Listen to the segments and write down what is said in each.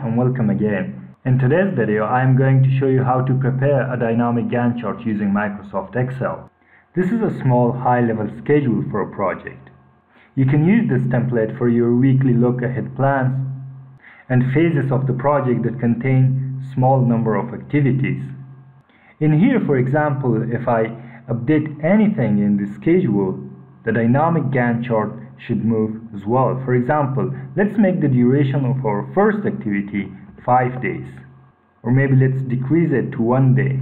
and welcome again. In today's video, I am going to show you how to prepare a dynamic Gantt chart using Microsoft Excel. This is a small high-level schedule for a project. You can use this template for your weekly look-ahead plans and phases of the project that contain small number of activities. In here, for example, if I update anything in the schedule, the dynamic Gantt chart should move as well. For example, let's make the duration of our first activity 5 days. Or maybe let's decrease it to 1 day.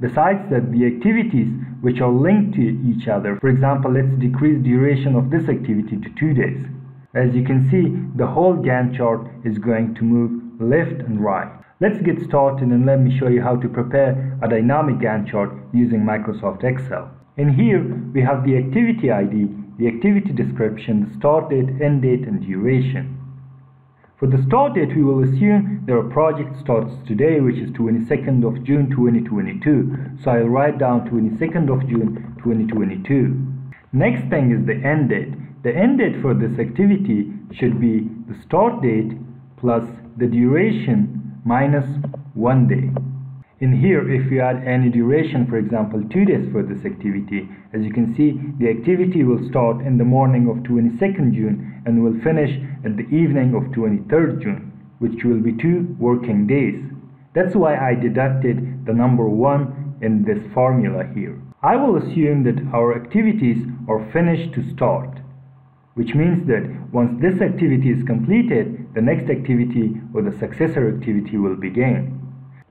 Besides that, the activities which are linked to each other, for example, let's decrease duration of this activity to 2 days. As you can see, the whole Gantt chart is going to move left and right. Let's get started and let me show you how to prepare a dynamic Gantt chart using Microsoft Excel. In here, we have the activity ID, the activity description, the start date, end date, and duration. For the start date, we will assume that our project starts today, which is 22nd of June 2022. So I'll write down 22nd of June 2022. Next thing is the end date. The end date for this activity should be the start date plus the duration minus one day. In here, if you add any duration, for example, two days for this activity, as you can see, the activity will start in the morning of 22nd June and will finish at the evening of 23rd June, which will be two working days. That's why I deducted the number one in this formula here. I will assume that our activities are finished to start, which means that once this activity is completed, the next activity or the successor activity will begin.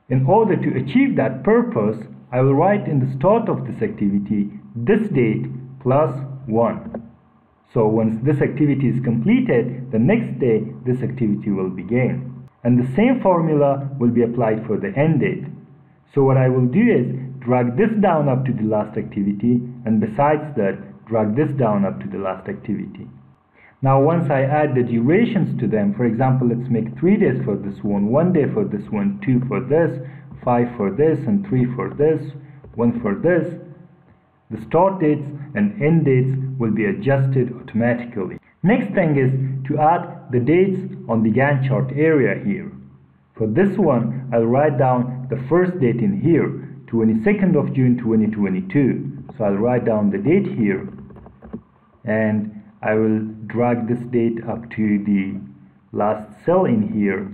In order to achieve that purpose, I will write in the start of this activity this date plus 1. So once this activity is completed, the next day this activity will begin. And the same formula will be applied for the end date. So what I will do is drag this down up to the last activity and besides that drag this down up to the last activity. Now once I add the durations to them, for example, let's make 3 days for this one, 1 day for this one, 2 for this, 5 for this, and 3 for this, 1 for this. The start dates and end dates will be adjusted automatically. Next thing is to add the dates on the Gantt chart area here. For this one, I'll write down the first date in here, 22nd of June 2022. So I'll write down the date here and I will drag this date up to the last cell in here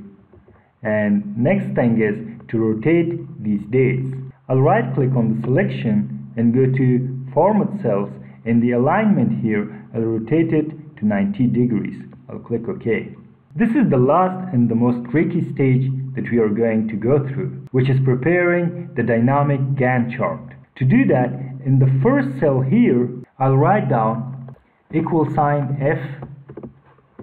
and next thing is to rotate these dates. I'll right click on the selection and go to format cells in the alignment here I'll rotate it to 90 degrees. I'll click OK. This is the last and the most tricky stage that we are going to go through, which is preparing the dynamic Gantt chart. To do that, in the first cell here, I'll write down equal sign IF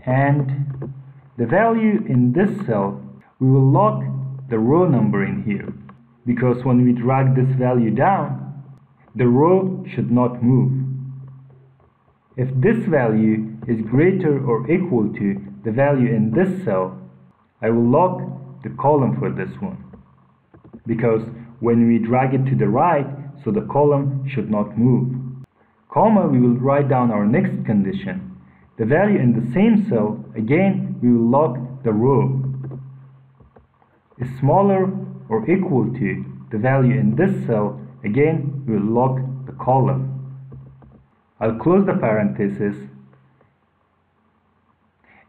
and the value in this cell we will lock the row number in here. Because when we drag this value down the row should not move. If this value is greater or equal to the value in this cell I will lock the column for this one. Because when we drag it to the right so the column should not move comma, we will write down our next condition. The value in the same cell, again, we will lock the row. Is smaller or equal to the value in this cell, again, we will lock the column. I'll close the parenthesis.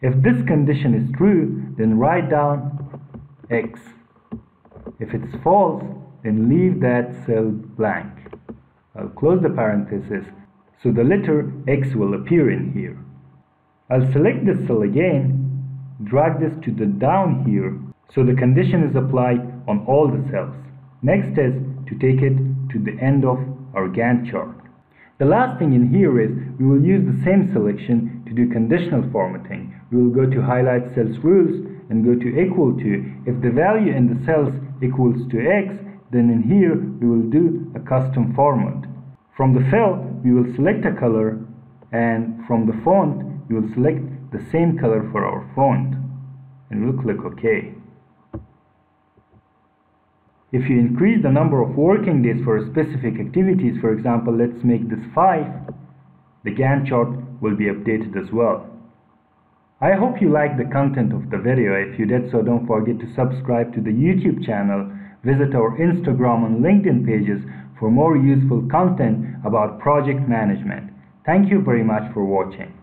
If this condition is true, then write down x. If it's false, then leave that cell blank. I'll close the parenthesis so the letter X will appear in here. I'll select this cell again, drag this to the down here, so the condition is applied on all the cells. Next is to take it to the end of our Gantt chart. The last thing in here is we will use the same selection to do conditional formatting. We will go to highlight cells rules and go to equal to. If the value in the cells equals to X, then in here we will do a custom format. From the fill, we will select a color and from the font, we will select the same color for our font and we'll click OK. If you increase the number of working days for specific activities, for example, let's make this 5, the Gantt chart will be updated as well. I hope you liked the content of the video. If you did so, don't forget to subscribe to the YouTube channel, visit our Instagram and LinkedIn pages for more useful content about project management. Thank you very much for watching.